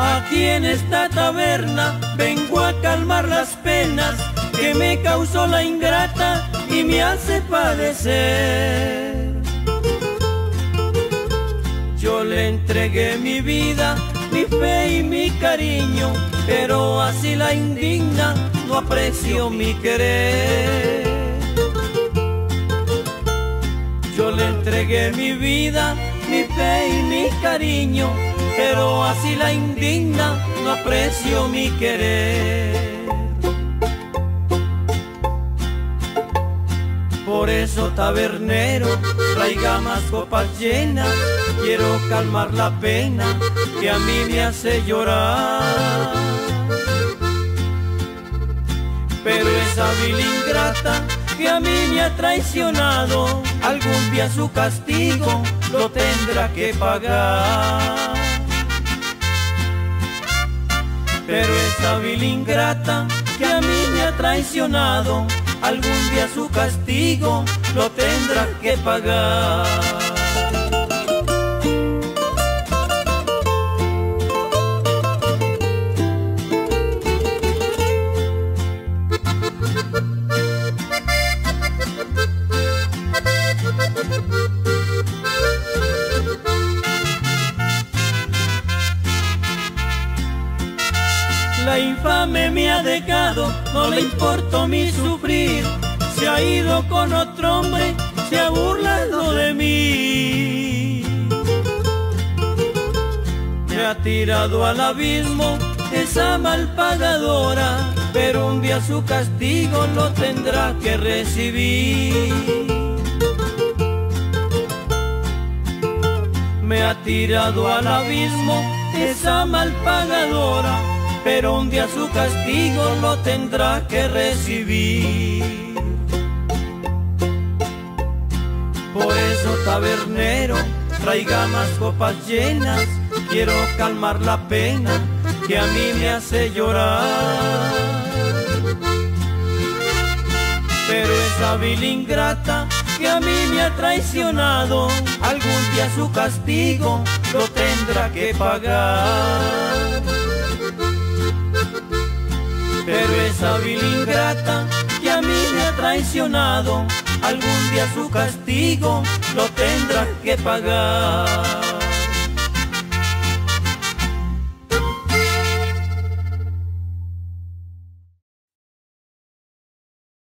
Aquí en esta taberna vengo a calmar las penas que me causó la ingrata y me hace padecer. Yo le entregué mi vida, mi fe y mi cariño, pero así la indigna no aprecio mi querer. Yo le entregué mi vida, mi fe y mi cariño, pero así la indigna no aprecio mi querer. Eso tabernero, traiga más copas llenas, quiero calmar la pena que a mí me hace llorar. Pero esa vil ingrata que a mí me ha traicionado, algún día su castigo lo tendrá que pagar. Pero esa vil ingrata que a mí me ha traicionado, algún día su castigo lo tendrá que pagar. Infame me ha dejado, no le importó mi sufrir. Se ha ido con otro hombre, se ha burlado de mí. Me ha tirado al abismo esa mal pagadora, pero un día su castigo lo tendrá que recibir. Me ha tirado al abismo esa mal pagadora, pero un día su castigo lo tendrá que recibir. Por eso, tabernero, traiga más copas llenas, quiero calmar la pena que a mí me hace llorar. Pero esa vil ingrata que a mí me ha traicionado, algún día su castigo lo tendrá que pagar. Esa vil ingrata que a mí me ha traicionado, algún día su castigo lo tendrá que pagar.